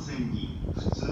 線に普通